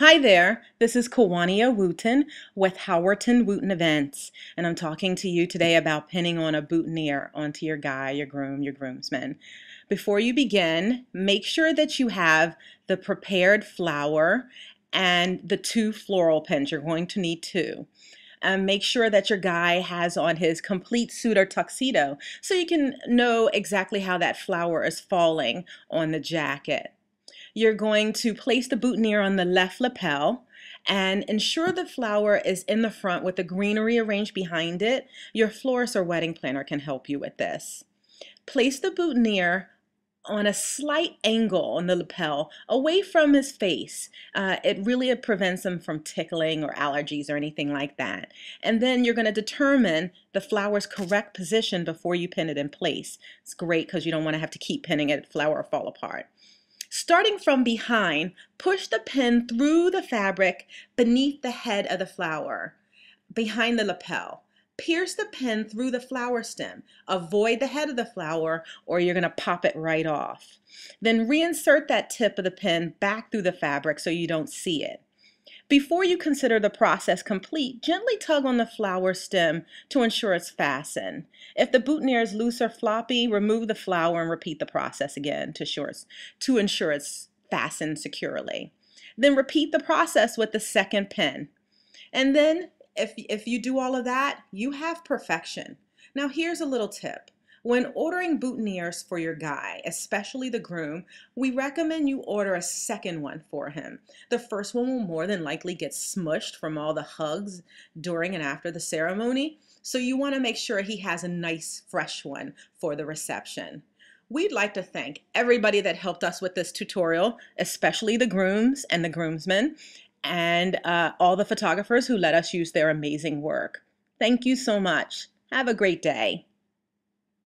Hi there, this is Kawania Wooten with Howerton Wooten Events, and I'm talking to you today about pinning on a boutonniere onto your guy, your groom, your groomsman. Before you begin, make sure that you have the prepared flower and the two floral pins. You're going to need two. Um, make sure that your guy has on his complete suit or tuxedo so you can know exactly how that flower is falling on the jacket. You're going to place the boutonniere on the left lapel and ensure the flower is in the front with the greenery arranged behind it. Your florist or wedding planner can help you with this. Place the boutonniere on a slight angle on the lapel away from his face. Uh, it really prevents him from tickling or allergies or anything like that. And then you're going to determine the flower's correct position before you pin it in place. It's great because you don't want to have to keep pinning it, flower fall apart. Starting from behind, push the pin through the fabric beneath the head of the flower, behind the lapel. Pierce the pin through the flower stem. Avoid the head of the flower or you're going to pop it right off. Then reinsert that tip of the pin back through the fabric so you don't see it. Before you consider the process complete, gently tug on the flower stem to ensure it's fastened. If the boutonniere is loose or floppy, remove the flower and repeat the process again to, ensure it's, to ensure it's fastened securely. Then repeat the process with the second pin. And then if, if you do all of that, you have perfection. Now here's a little tip. When ordering boutonnieres for your guy, especially the groom, we recommend you order a second one for him. The first one will more than likely get smushed from all the hugs during and after the ceremony, so you want to make sure he has a nice fresh one for the reception. We'd like to thank everybody that helped us with this tutorial, especially the grooms and the groomsmen, and uh, all the photographers who let us use their amazing work. Thank you so much. Have a great day.